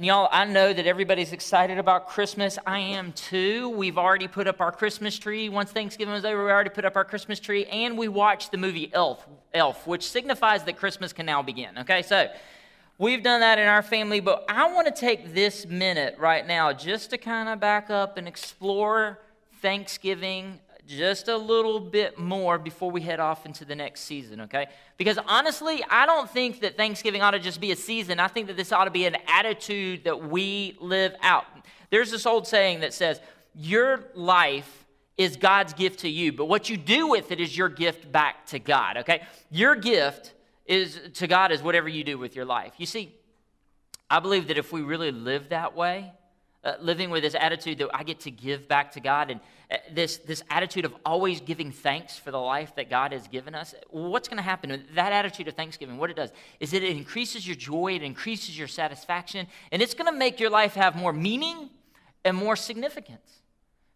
And y'all, I know that everybody's excited about Christmas. I am too. We've already put up our Christmas tree. Once Thanksgiving was over, we already put up our Christmas tree. And we watched the movie Elf, Elf, which signifies that Christmas can now begin. Okay, so we've done that in our family. But I want to take this minute right now just to kind of back up and explore Thanksgiving just a little bit more before we head off into the next season, okay? Because honestly, I don't think that Thanksgiving ought to just be a season. I think that this ought to be an attitude that we live out. There's this old saying that says, Your life is God's gift to you, but what you do with it is your gift back to God, okay? Your gift is to God is whatever you do with your life. You see, I believe that if we really live that way, uh, living with this attitude that I get to give back to God and uh, this, this attitude of always giving thanks for the life that God has given us, what's going to happen? That attitude of thanksgiving, what it does is it increases your joy, it increases your satisfaction, and it's going to make your life have more meaning and more significance.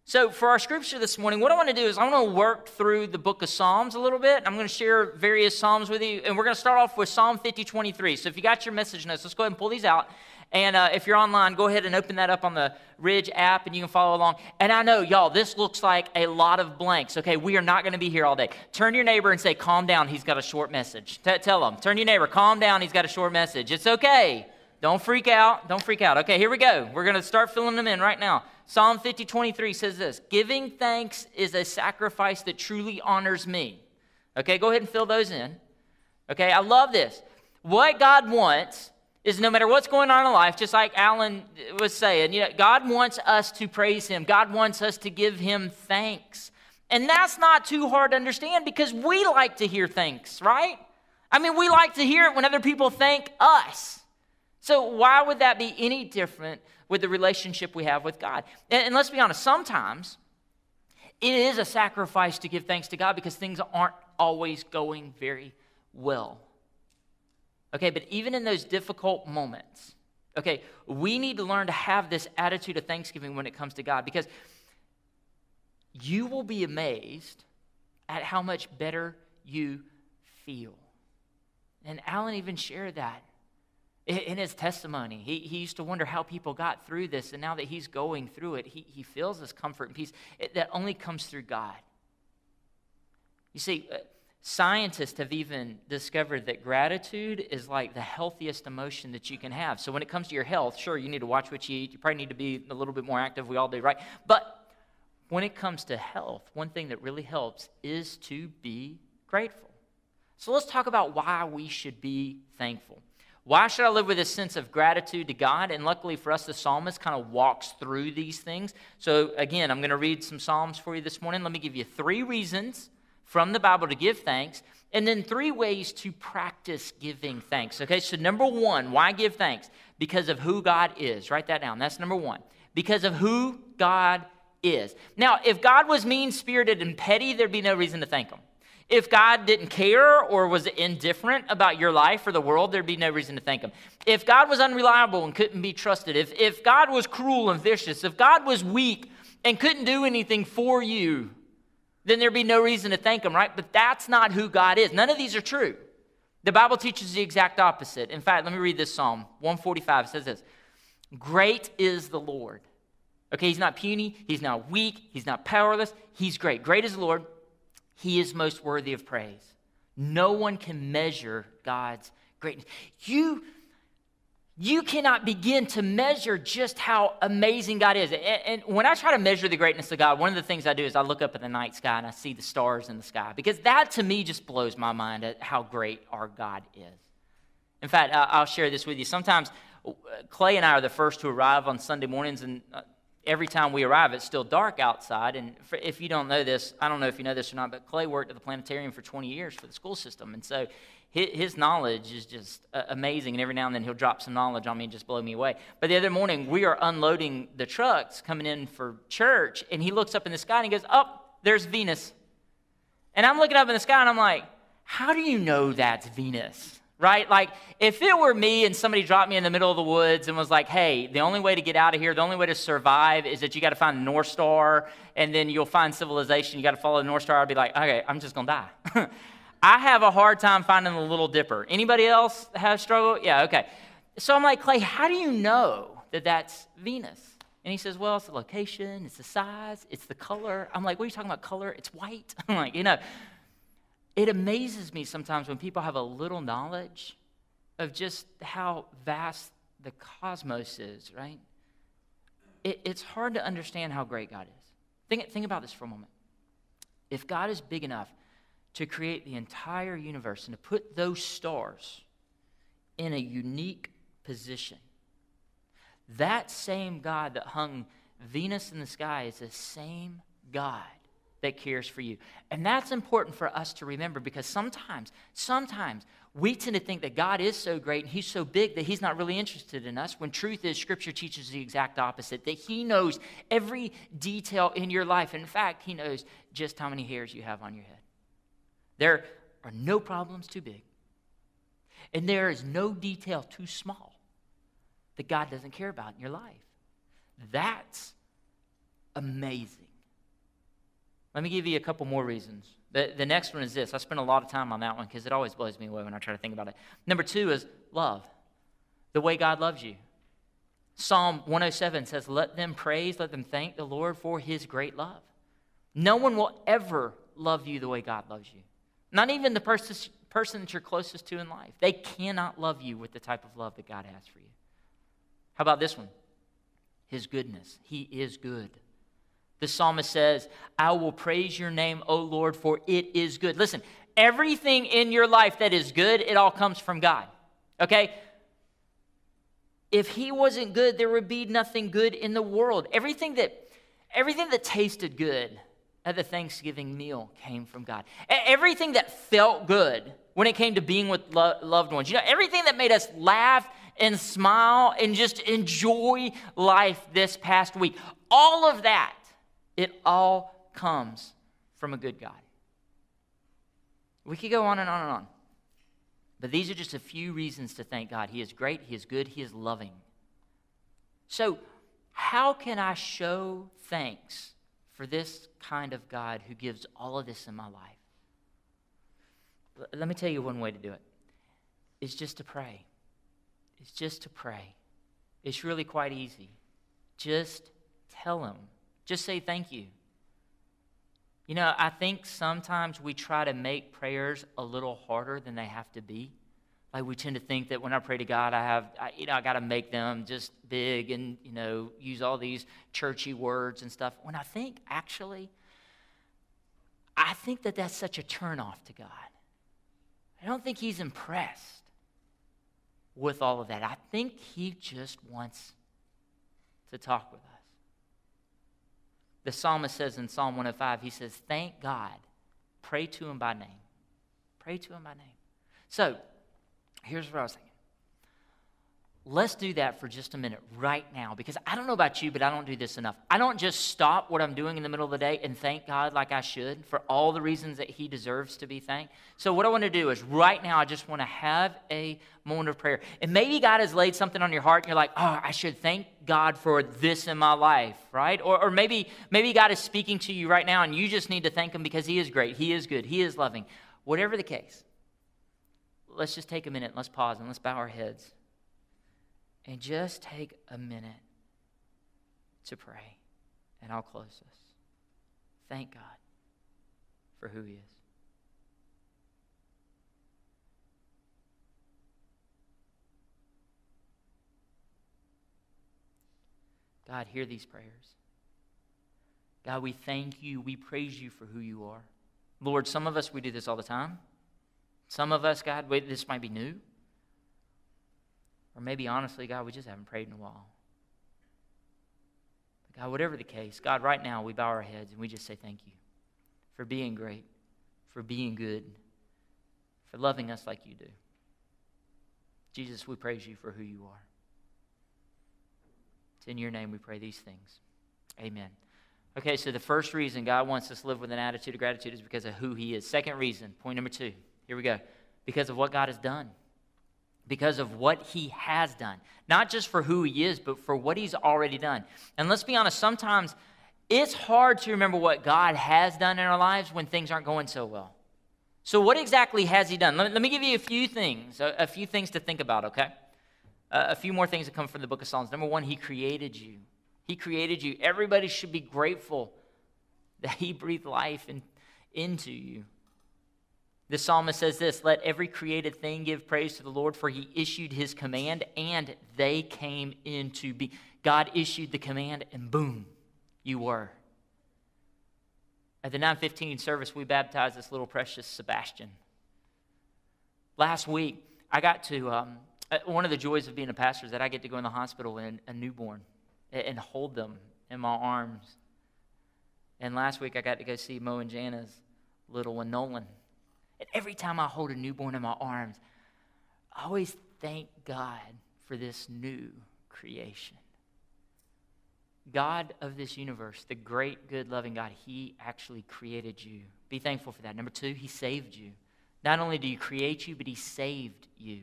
So, for our scripture this morning, what I want to do is I want to work through the book of Psalms a little bit. I'm going to share various Psalms with you, and we're going to start off with Psalm 50 23. So, if you got your message notes, let's go ahead and pull these out. And uh, if you're online, go ahead and open that up on the Ridge app and you can follow along. And I know, y'all, this looks like a lot of blanks. Okay, we are not going to be here all day. Turn your neighbor and say, calm down, he's got a short message. T- tell him, turn your neighbor, calm down, he's got a short message. It's okay. Don't freak out. Don't freak out. Okay, here we go. We're going to start filling them in right now. Psalm 50, 23 says this Giving thanks is a sacrifice that truly honors me. Okay, go ahead and fill those in. Okay, I love this. What God wants is no matter what's going on in life, just like Alan was saying, you know, God wants us to praise Him. God wants us to give Him thanks. And that's not too hard to understand because we like to hear thanks, right? I mean, we like to hear it when other people thank us. So, why would that be any different with the relationship we have with God? And, and let's be honest, sometimes it is a sacrifice to give thanks to God because things aren't always going very well. Okay, but even in those difficult moments, okay, we need to learn to have this attitude of thanksgiving when it comes to God because you will be amazed at how much better you feel. And Alan even shared that in his testimony. He, he used to wonder how people got through this, and now that he's going through it, he, he feels this comfort and peace that only comes through God. You see, uh, Scientists have even discovered that gratitude is like the healthiest emotion that you can have. So, when it comes to your health, sure, you need to watch what you eat. You probably need to be a little bit more active. We all do, right? But when it comes to health, one thing that really helps is to be grateful. So, let's talk about why we should be thankful. Why should I live with a sense of gratitude to God? And luckily for us, the psalmist kind of walks through these things. So, again, I'm going to read some Psalms for you this morning. Let me give you three reasons from the Bible to give thanks, and then three ways to practice giving thanks. Okay, so number one, why give thanks? Because of who God is. Write that down. That's number one. Because of who God is. Now, if God was mean spirited and petty, there'd be no reason to thank Him. If God didn't care or was indifferent about your life or the world, there'd be no reason to thank Him. If God was unreliable and couldn't be trusted, if, if God was cruel and vicious, if God was weak and couldn't do anything for you, then there'd be no reason to thank him, right? But that's not who God is. None of these are true. The Bible teaches the exact opposite. In fact, let me read this Psalm 145. It says this Great is the Lord. Okay, he's not puny, he's not weak, he's not powerless, he's great. Great is the Lord. He is most worthy of praise. No one can measure God's greatness. You you cannot begin to measure just how amazing God is. And, when I try to measure the greatness of God, one of the things I do is I look up at the night sky and I see the stars in the sky because that to me just blows my mind at how great our God is. In fact, I'll share this with you. Sometimes uh, Clay and I are the first to arrive on Sunday mornings, and uh, every time we arrive, it's still dark outside. And if you don't know this, I don't know if you know this or not, but Clay worked at the planetarium for 20 years for the school system. And so his knowledge is just uh, amazing. And every now and then he'll drop some knowledge on me and just blow me away. But the other morning, we are unloading the trucks coming in for church, and he looks up in the sky and he goes, Oh, there's Venus. And I'm looking up in the sky and I'm like, How do you know that's Venus? Right? Like, if it were me and somebody dropped me in the middle of the woods and was like, hey, the only way to get out of here, the only way to survive is that you got to find the North Star and then you'll find civilization. You got to follow the North Star. I'd be like, okay, I'm just going to die. I have a hard time finding the Little Dipper. Anybody else have struggle? Yeah, okay. so I'm like, Clay, how do you know that that's Venus? And he says, Well, it's the location, it's the size, it's the color. I'm like, What are you talking about? Color? It's white. I'm like, You know, it amazes me sometimes when people have a little knowledge of just how vast the cosmos is, right? It, it's hard to understand how great God is. Think, think about this for a moment. If God is big enough to create the entire universe and to put those stars in a unique position, that same God that hung Venus in the sky is the same God that cares for you. And that's important for us to remember because sometimes, sometimes we tend to think that God is so great and He's so big that He's not really interested in us, when truth is, Scripture teaches the exact opposite that He knows every detail in your life. In fact, He knows just how many hairs you have on your head. There are no problems too big, and there is no detail too small that God doesn't care about in your life. That's amazing. Let me give you a couple more reasons. The, the next one is this. I spent a lot of time on that one because it always blows me away when I try to think about it. Number two is love, the way God loves you. Psalm 107 says, Let them praise, let them thank the Lord for his great love. No one will ever love you the way God loves you. Not even the person, person that you're closest to in life. They cannot love you with the type of love that God has for you. How about this one? His goodness. He is good. The psalmist says, I will praise your name, O Lord, for it is good. Listen, everything in your life that is good, it all comes from God. Okay? If he wasn't good, there would be nothing good in the world. Everything that everything that tasted good at the Thanksgiving meal came from God. Everything that felt good when it came to being with lo- loved ones. You know, everything that made us laugh and smile and just enjoy life this past week. All of that it all comes from a good God. We could go on and on and on. But these are just a few reasons to thank God. He is great, He is good, He is loving. So, how can I show thanks for this kind of God who gives all of this in my life? Let me tell you one way to do it. It's just to pray. It's just to pray. It's really quite easy. Just tell Him just say thank you. You know, I think sometimes we try to make prayers a little harder than they have to be. Like we tend to think that when I pray to God, I have, I, you know, I got to make them just big and, you know, use all these churchy words and stuff. When I think, actually, I think that that's such a turnoff to God. I don't think He's impressed with all of that. I think He just wants to talk with us. The psalmist says in Psalm 105, he says, Thank God, pray to him by name. Pray to him by name. So, here's what I was thinking. Let's do that for just a minute right now because I don't know about you, but I don't do this enough. I don't just stop what I'm doing in the middle of the day and thank God like I should for all the reasons that He deserves to be thanked. So, what I want to do is right now, I just want to have a moment of prayer. And maybe God has laid something on your heart and you're like, oh, I should thank God for this in my life, right? Or, or maybe, maybe God is speaking to you right now and you just need to thank Him because He is great, He is good, He is loving. Whatever the case, let's just take a minute, let's pause, and let's bow our heads and just take a minute to pray. And I'll close this. Thank God for who He is. God, hear these prayers. God, we thank you. We praise you for who you are. Lord, some of us, we do this all the time. Some of us, God, wait, this might be new. Or maybe honestly, God, we just haven't prayed in a while. But God, whatever the case, God, right now we bow our heads and we just say thank you for being great, for being good, for loving us like you do. Jesus, we praise you for who you are. It's in your name we pray these things. Amen. Okay, so the first reason God wants us to live with an attitude of gratitude is because of who He is. Second reason, point number two. Here we go. Because of what God has done because of what he has done. Not just for who he is, but for what he's already done. And let's be honest, sometimes it's hard to remember what God has done in our lives when things aren't going so well. So, what exactly has he done? Let me, let me give you a few things, a, a few things to think about, okay? Uh, a few more things that come from the book of Psalms. Number one, He created you. He created you. Everybody should be grateful that He breathed life in, into you. The psalmist says this Let every created thing give praise to the Lord, for He issued His command and they came into being. God issued the command, and boom, you were. At the 915 service, we baptized this little precious Sebastian. Last week, I got to, um, uh, one of the joys of being a pastor is that I get to go in the hospital in a newborn and hold them in my arms. And last week, I got to go see Mo and Jana's little one, Nolan. And every time I hold a newborn in my arms, I always thank God for this new creation. God of this universe, the great, good, loving God, He actually created you. Be thankful for that. Number two, He saved you. Not only did He create you, but He saved you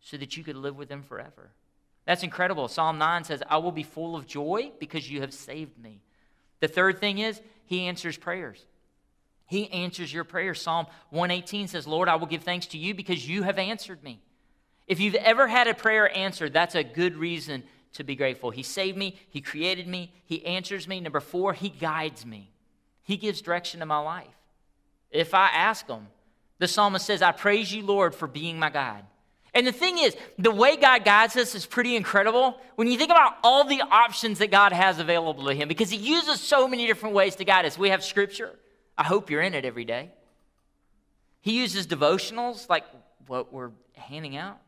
so that you could live with Him forever. That's incredible. Psalm 9 says, I will be full of joy because you have saved me. The third thing is, He answers prayers. He answers your prayer. Psalm 118 says, Lord, I will give thanks to you because you have answered me. If you've ever had a prayer answered, that's a good reason to be grateful. He saved me, He created me, He answers me. Number four, He guides me. He gives direction to my life. If I ask Him, the psalmist says, I praise you, Lord, for being my God. And the thing is, the way God guides us is pretty incredible when you think about all the options that God has available to Him because He uses so many different ways to guide us. We have Scripture. I hope you're in it every day. He uses devotionals like what we're handing out.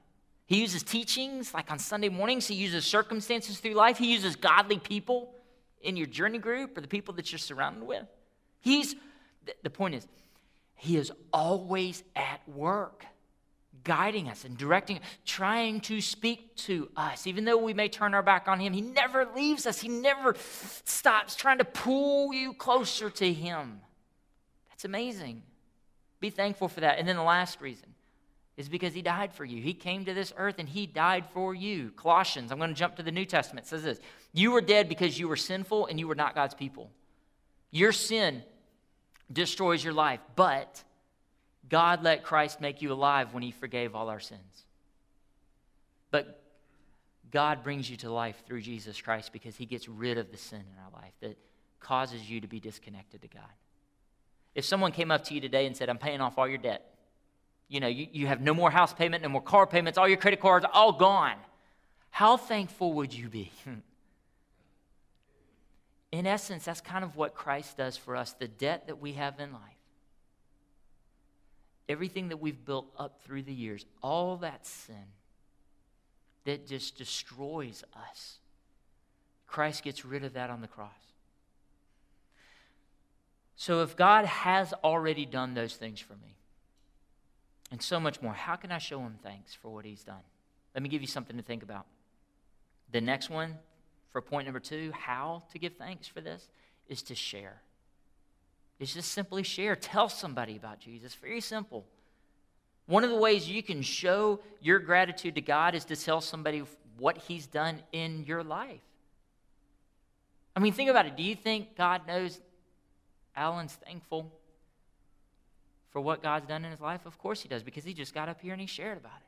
He uses teachings, like on Sunday mornings. He uses circumstances through life. He uses godly people in your journey group or the people that you're surrounded with. He's, the point is, he is always at work, guiding us and directing, trying to speak to us. Even though we may turn our back on him, he never leaves us. He never stops trying to pull you closer to him. That's amazing. Be thankful for that. And then the last reason is because he died for you. He came to this earth and he died for you. Colossians, I'm going to jump to the New Testament, says this You were dead because you were sinful and you were not God's people. Your sin destroys your life, but God let Christ make you alive when he forgave all our sins. But God brings you to life through Jesus Christ because he gets rid of the sin in our life that causes you to be disconnected to God. If someone came up to you today and said, I'm paying off all your debt, you know, you, you have no more house payment, no more car payments, all your credit cards, all gone. How thankful would you be? in essence, that's kind of what Christ does for us the debt that we have in life. Everything that we've built up through the years, all that sin that just destroys us. Christ gets rid of that on the cross. So if God has already done those things for me, and so much more. How can I show him thanks for what he's done? Let me give you something to think about. The next one, for point number two, how to give thanks for this, is to share. It's just simply share. Tell somebody about Jesus. Very simple. One of the ways you can show your gratitude to God is to tell somebody what he's done in your life. I mean, think about it. Do you think God knows Alan's thankful for what God's done in his life? Of course he does, because he just got up here and he shared about it.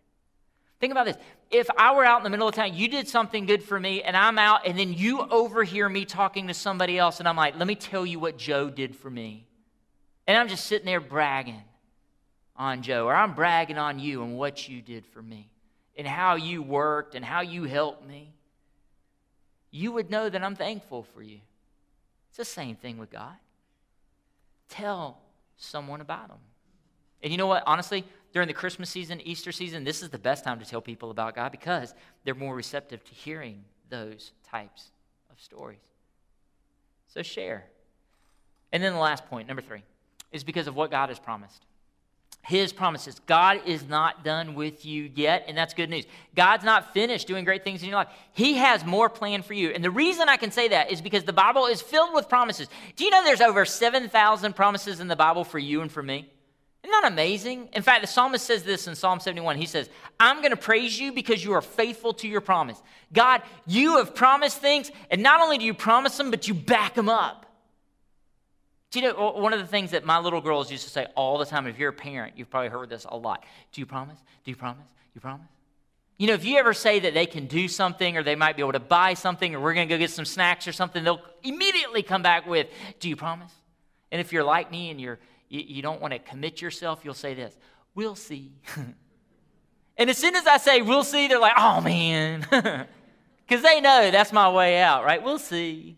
Think about this. If I were out in the middle of town, you did something good for me, and I'm out, and then you overhear me talking to somebody else, and I'm like, let me tell you what Joe did for me. And I'm just sitting there bragging on Joe, or I'm bragging on you and what you did for me, and how you worked, and how you helped me. You would know that I'm thankful for you. It's the same thing with God. Tell someone about him. And you know what? Honestly, during the Christmas season, Easter season, this is the best time to tell people about God because they're more receptive to hearing those types of stories. So share. And then the last point, number three, is because of what God has promised. His promises. God is not done with you yet, and that's good news. God's not finished doing great things in your life. He has more planned for you. And the reason I can say that is because the Bible is filled with promises. Do you know there's over 7,000 promises in the Bible for you and for me? Isn't that amazing? In fact, the psalmist says this in Psalm 71. He says, I'm going to praise you because you are faithful to your promise. God, you have promised things, and not only do you promise them, but you back them up. Do you know one of the things that my little girls used to say all the time? If you're a parent, you've probably heard this a lot. Do you promise? Do you promise? You promise? You know, if you ever say that they can do something or they might be able to buy something or we're going to go get some snacks or something, they'll immediately come back with, Do you promise? And if you're like me and you're, you, you don't want to commit yourself, you'll say this, We'll see. and as soon as I say, We'll see, they're like, Oh, man. Because they know that's my way out, right? We'll see.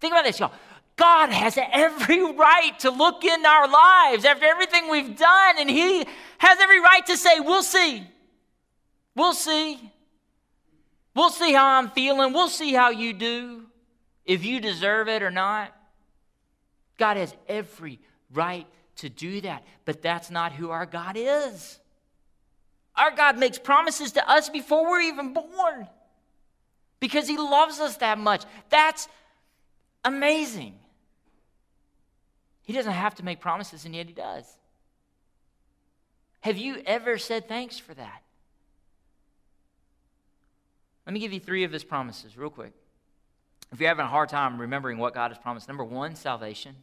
Think about this, y'all. God has every right to look in our lives after everything we've done, and He has every right to say, We'll see. We'll see. We'll see how I'm feeling. We'll see how you do, if you deserve it or not. God has every right to do that, but that's not who our God is. Our God makes promises to us before we're even born because He loves us that much. That's amazing. He doesn't have to make promises, and yet He does. Have you ever said thanks for that? Let me give you three of his promises, real quick. If you're having a hard time remembering what God has promised, number one, salvation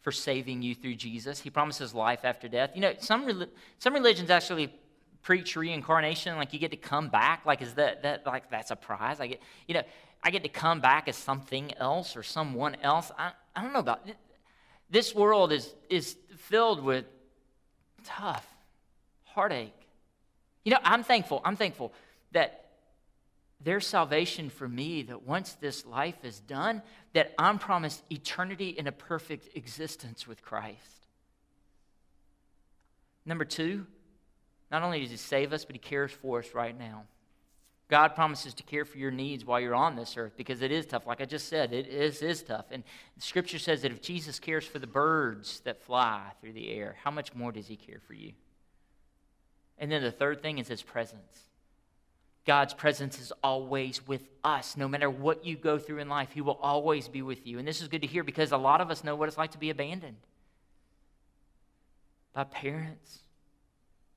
for saving you through Jesus. He promises life after death. You know, some, some religions actually preach reincarnation, like you get to come back. Like, is that, that like that's a prize? I get, you know, I get to come back as something else or someone else. I, I don't know about. This world is, is filled with tough heartache. You know, I'm thankful. I'm thankful that there's salvation for me that once this life is done, that I'm promised eternity in a perfect existence with Christ. Number two, not only does He save us, but He cares for us right now. God promises to care for your needs while you're on this earth because it is tough. Like I just said, it is, is tough. And Scripture says that if Jesus cares for the birds that fly through the air, how much more does He care for you? And then the third thing is His presence. God's presence is always with us. No matter what you go through in life, He will always be with you. And this is good to hear because a lot of us know what it's like to be abandoned by parents,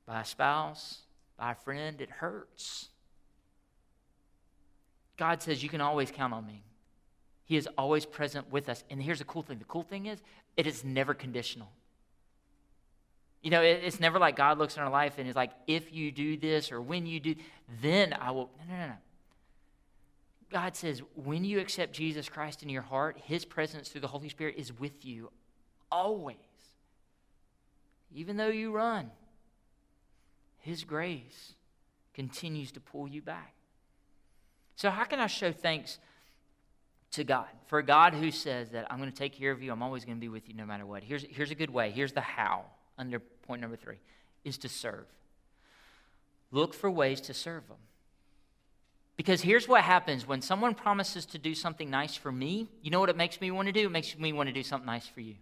by a spouse, by a friend. It hurts. God says, You can always count on me. He is always present with us. And here's the cool thing the cool thing is, it is never conditional. You know, it's never like God looks in our life and is like, if you do this or when you do, then I will. No, no, no, no. God says, when you accept Jesus Christ in your heart, his presence through the Holy Spirit is with you always. Even though you run, his grace continues to pull you back. So, how can I show thanks to God? For a God who says that I'm going to take care of you, I'm always going to be with you no matter what. Here's, here's a good way. Here's the how under point number three is to serve. Look for ways to serve them. Because here's what happens when someone promises to do something nice for me, you know what it makes me want to do? It makes me want to do something nice for you.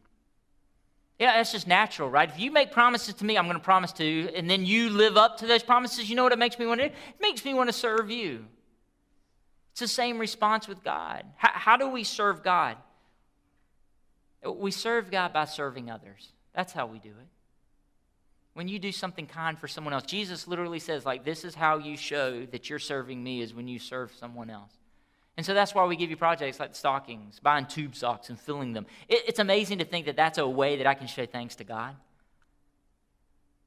Yeah, that's just natural, right? If you make promises to me, I'm going to promise to and then you live up to those promises, you know what it makes me want to do? It makes me want to serve you. It's the same response with God. How, how do we serve God? We serve God by serving others. That's how we do it. When you do something kind for someone else, Jesus literally says, like, this is how you show that you're serving me is when you serve someone else. And so that's why we give you projects like stockings, buying tube socks and filling them. It, it's amazing to think that that's a way that I can show thanks to God,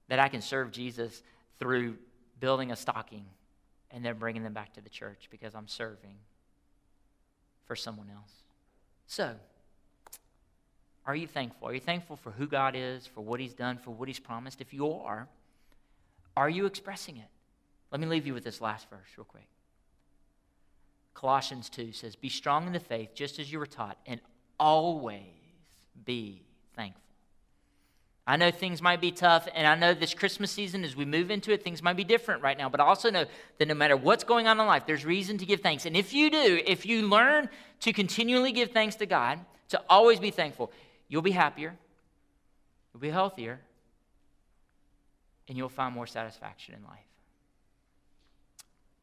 that I can serve Jesus through building a stocking and then bringing them back to the church because I'm serving for someone else. So, are you thankful? Are you thankful for who God is, for what He's done, for what He's promised? If you are, are you expressing it? Let me leave you with this last verse, real quick. Colossians 2 says, Be strong in the faith, just as you were taught, and always be thankful. I know things might be tough, and I know this Christmas season, as we move into it, things might be different right now, but I also know that no matter what's going on in life, there's reason to give thanks. And if you do, if you learn to continually give thanks to God, to always be thankful, You'll be happier, you'll be healthier, and you'll find more satisfaction in life.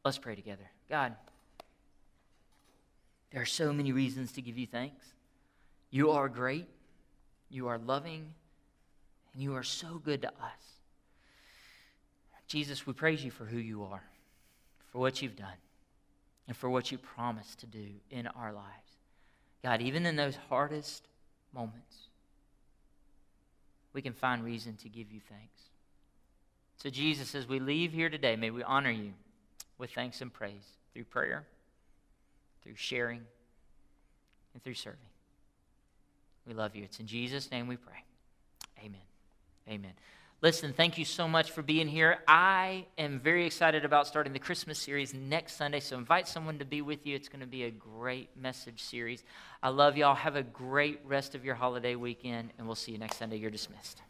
Let's pray together. God, there are so many reasons to give you thanks. You are great, you are loving, and you are so good to us. Jesus, we praise you for who you are, for what you've done, and for what you promised to do in our lives. God, even in those hardest moments, we can find reason to give you thanks. So, Jesus, as we leave here today, may we honor you with thanks and praise through prayer, through sharing, and through serving. We love you. It's in Jesus' name we pray. Amen. Listen, thank you so much for being here. I am very excited about starting the Christmas series next Sunday, so invite someone to be with you. It's going to be a great message series. I love y'all. Have a great rest of your holiday weekend, and we'll see you next Sunday. You're dismissed.